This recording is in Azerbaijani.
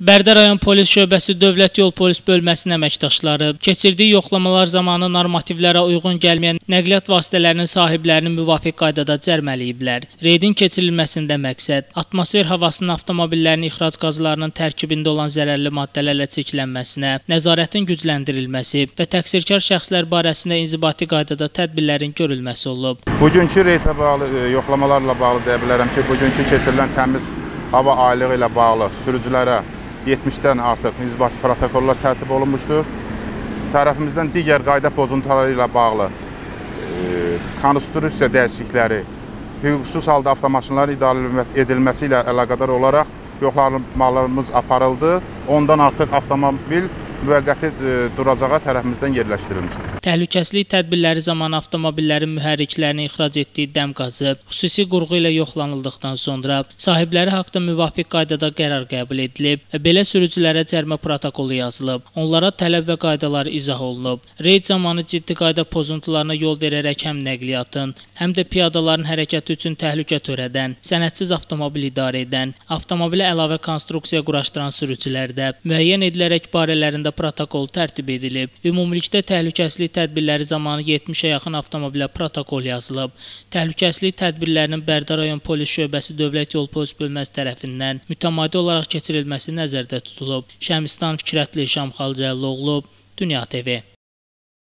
Bərdə rayon polis şöbəsi Dövlət Yol Polis bölməsinin əməkdaşları keçirdiyi yoxlamalar zamanı normativlərə uyğun gəlməyən nəqliyyat vasitələrinin sahiblərini müvafiq qaydada cərmələyiblər. Reydin keçirilməsində məqsəd atmosfer havasının avtomobillərin ixrac qazlarının tərkibində olan zərərli maddələrlə çirklənməsinə, nəzarətin gücləndirilməsi və təqsirkar şəxslər barəsində inzibati qaydada tədbirlərin görülməsi olub. Bugünkü reytə bağlı e, yoxlamalarla bağlı deyə bilərəm ki, bugünkü keçirilən təmiz hava aylığı ilə bağlı sürücülərə 70-dən artıq inzibati protokollar tərtib olunmuşdur. Tərəfimizdən digər qayda pozuntuları ilə bağlı e, konstitusiya dəyişiklikləri, hüquqsuz halda avtomaşınların idarə edilməsi ilə əlaqədar olaraq yoxlamalarımız aparıldı. Ondan artıq avtomobil müvəqqəti e, duracağa tərəfimizdən yerləşdirilmişdir. Təhlükəsizlik tədbirləri zamanı avtomobillərin mühərriklərini ixrac etdiyi dəm qazı xüsusi qurğu ilə yoxlanıldıqdan sonra sahibləri haqqında müvafiq qaydada qərar qəbul edilib və belə sürücülərə cərimə protokolu yazılıb. Onlara tələb və qaydalar izah olunub. Reyd zamanı ciddi qayda pozuntularına yol verərək həm nəqliyyatın, həm də piyadaların hərəkəti üçün təhlükə törədən, sənədsiz avtomobil idarə edən, avtomobilə əlavə konstruksiya quraşdıran sürücülərdə müəyyən edilərək barələrində haqqında protokol tərtib edilib. Ümumilikdə təhlükəsizlik tədbirləri zamanı 70-ə yaxın avtomobilə protokol yazılıb. Təhlükəsizlik tədbirlərinin Bərdə rayon polis şöbəsi Dövlət Yol Polis bölməsi tərəfindən mütəmadi olaraq keçirilməsi nəzərdə tutulub. Şəmistan Fikrətli Şamxal Cəlloğlu, Dünya TV